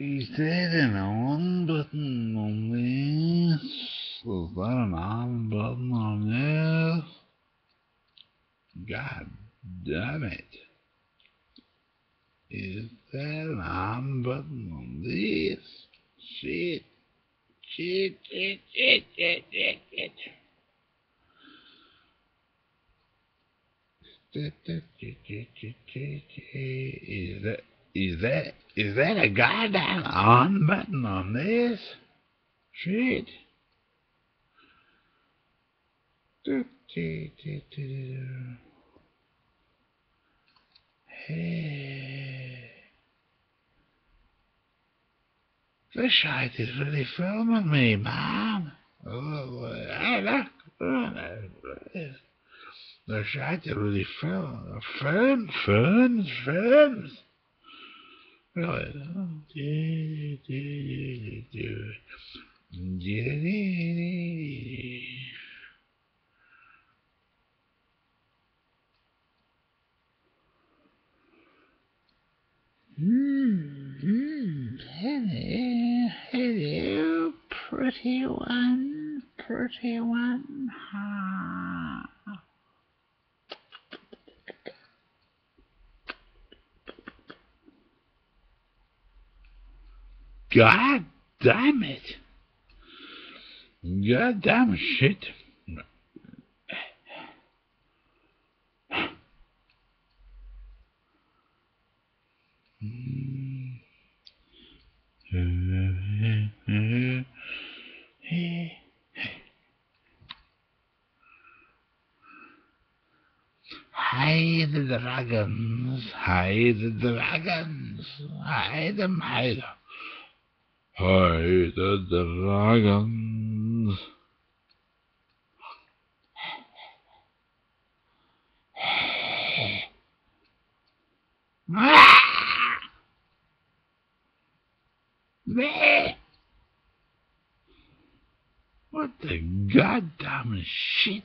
Is there an on button on this? Is there an on button on this? God damn it. Is there an on button on this? Shit. Shit, shit, shit, shit, shit, shit. Is that is that is that a goddamn on button on this? Shit. Hey. This shite is really filming me, man. Oh, hey, look. The shite is really filming. Film, films, films. Pretty one, pretty one. God damn it. God damn shit. Hide the dragons, hide the dragons, hide them, hide them. Hide the dragons. What the goddamn shit?